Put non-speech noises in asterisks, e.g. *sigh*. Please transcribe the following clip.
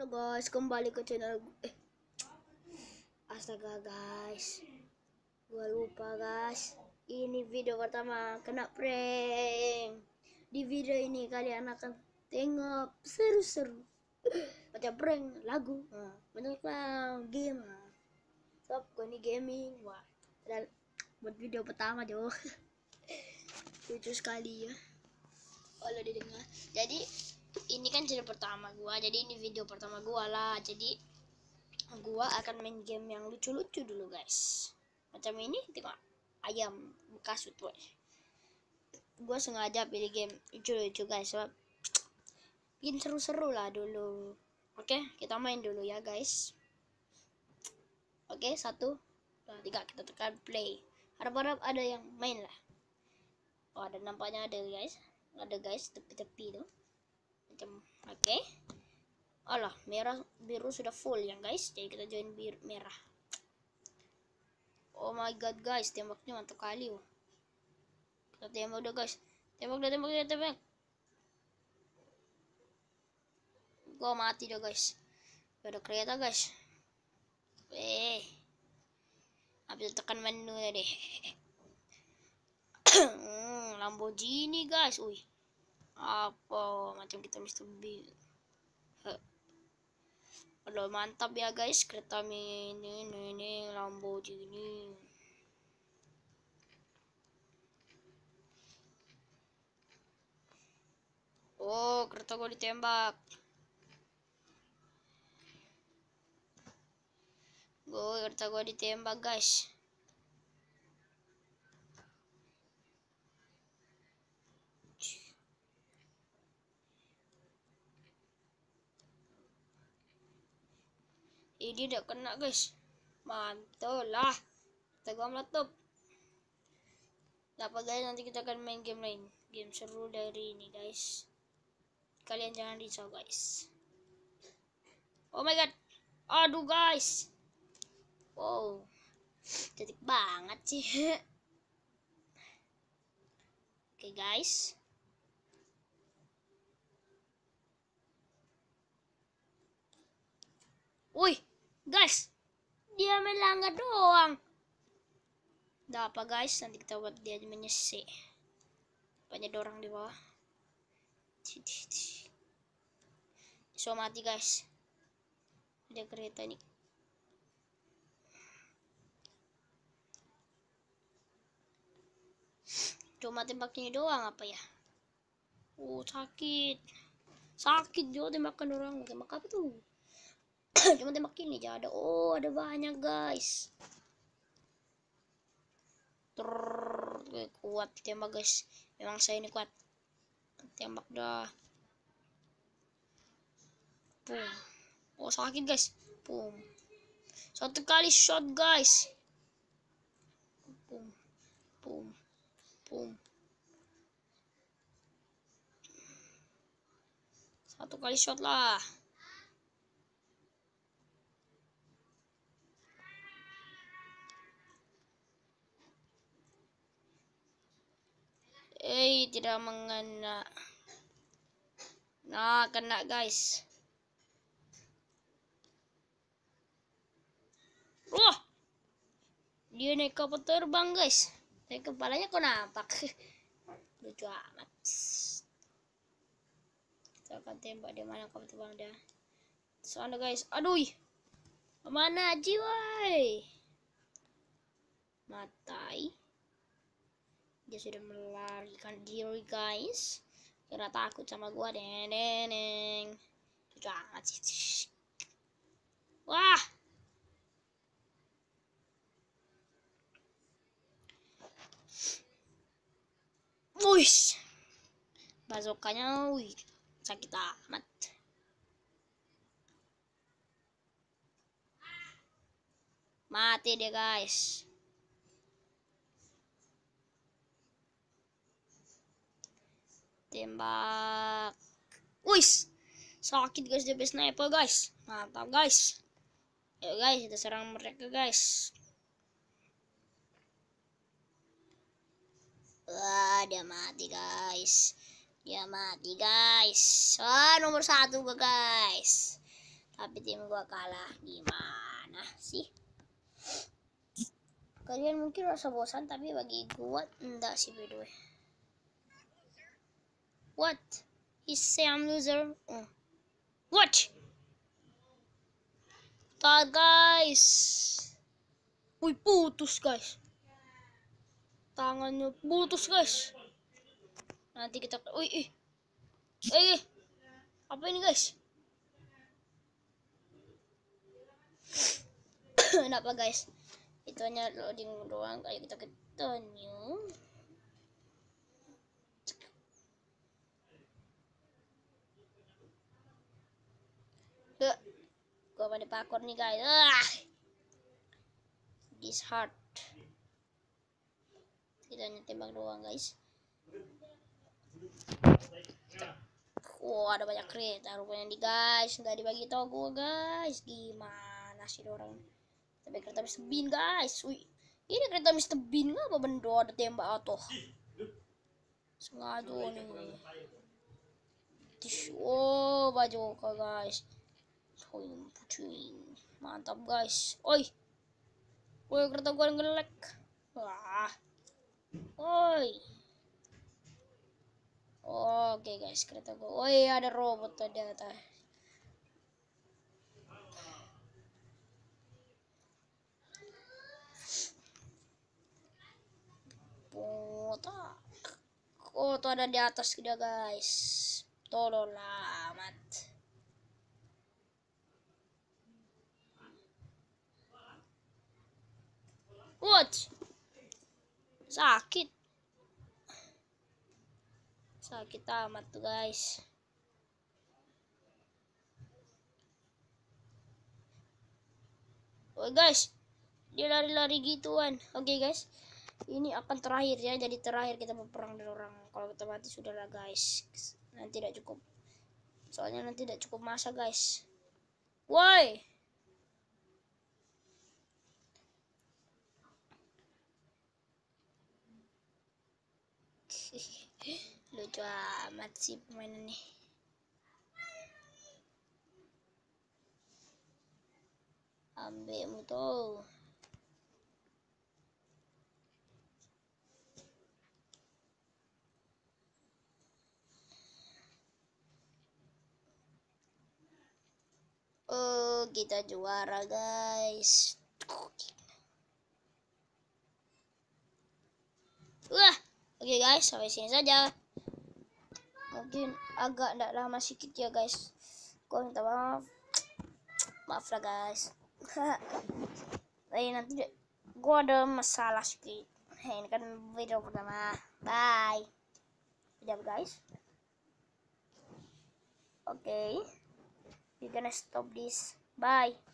Halo guys, kembali ke channel eh Astaga guys. Gua lupa guys. Ini video pertama kena prank. Di video ini kalian akan tengok seru-seru. Macam prank lagu. Nah, game. Sob, gua ini gaming. Wah, dan buat video pertama jo. *laughs* Lucu sekali ya. Kalau didengar. Jadi ini kan channel pertama gua jadi ini video pertama gua lah. Jadi gua akan main game yang lucu-lucu dulu guys. Macam ini tengok. Ayam kasut boy. Gua sengaja pilih game lucu-lucu guys sebab bikin seru-seru lah dulu. Oke kita main dulu ya guys. Oke satu dua tiga kita tekan play. Harap-harap ada yang main lah. Oh ada nampaknya ada guys. Ada guys tepi-tepi tuh macam oke? Okay. alah merah biru sudah full ya guys. Jadi kita join biru merah. Oh my god guys. Tembaknya mantap kali oh. Kita tembak udah guys. Tembak udah tembak udah tembak gua mati dah guys. Ada kereta guys. Eh habis tekan menu tadi *coughs* hmm, Lamborghini guys. Wih apa macam kita Mr. B Aduh mantap ya guys. Kereta mini ini, ini Lamborghini Oh kereta gua ditembak. Gue kereta gua ditembak guys ini tidak kena guys. Mantul lah. Kita gua meletup. Apa guys nanti kita akan main game lain. Game seru dari ini guys. Kalian jangan risau guys. Oh my god. Aduh guys. Wow. Cantik banget sih. *laughs* Oke guys. Wih, guys, dia main langgar doang. Udah apa guys, nanti kita buat dia menyesi. Banyak orang di bawah. So mati guys. Ada kereta nih. Cuma tembaknya doang apa ya? Oh sakit. Sakit juga tembakan orang. Tembak apa tuh? *coughs* cuma tembak ini aja ada oh ada banyak guys Ter kuat tembak guys memang saya ini kuat tembak dah Pum. oh sakit guys Pum. satu kali shot guys Pum. Pum. Pum. satu kali shot lah Tidak mengena. Nah, kena guys. Wah, dia naik kapal terbang guys. Tapi kepalanya kok nampak. *laughs* Lucu amat. Kita akan tembak di mana kapal terbang dia. Sana guys. Aduh. Mana jiwa? Matai dia sudah melarikan diri guys. Kira takut sama gua neneng. Jangan sih. Wah. Wih, bazokanya, wih, sakit amat. Mati dia guys. Tembak. Wis sakit guys dia sniper guys. Mantap guys. Ayo guys kita serang mereka guys. Wah dia mati guys. Dia mati guys. Wah nomor satu guys. Tapi tim gua kalah. Gimana sih? Kalian mungkin rasa bosan tapi bagi gua enggak sih by the way what? He say I'm loser. Oh. what Tak guys. Wih putus guys. Tangannya putus guys. Nanti kita. Wih ih Eh Apa ini guys? *coughs* Kenapa guys? Itu hanya loading doang. Ayo kita continue gua pada pakor nih guys ah this hard kita hanya tembak doang guys Wow, ada banyak kereta rupanya nih guys. Nggak dibagi tau gue guys. Gimana sih orang? Tapi kereta Mr. Bean guys. Wih, ini kereta Mr. Bean nggak apa benda ada tembak atau? Sengaja nih. Tish, oh baju guys. Mantap guys. Oi. Woi kereta gua ngelek. Wah. Oi. Oke guys, kereta gua. Oi, ada robot tadi atas. Botak. Oh, tuh ada di atas dia guys. Tolonglah, What? Sakit. Sakit amat tuh guys. Oh guys, dia lari-lari gituan. Oke okay, guys, ini akan terakhir ya. Jadi terakhir kita berperang dengan orang. Kalau kita mati sudahlah guys. Nanti tidak cukup. Soalnya nanti tidak cukup masa guys. Why? *laughs* lucu amat sih permainan nih ambil tuh Oh, kita juara, guys. Wah, oke okay, guys, sampai sini saja. Mungkin agak tidak lama sedikit ya guys. Gue minta maaf. Maaf lah guys. *laughs* Tapi nanti gue ada masalah sedikit ini kan video pertama. Bye. Udah guys. Oke. Okay. we gonna stop this. Bye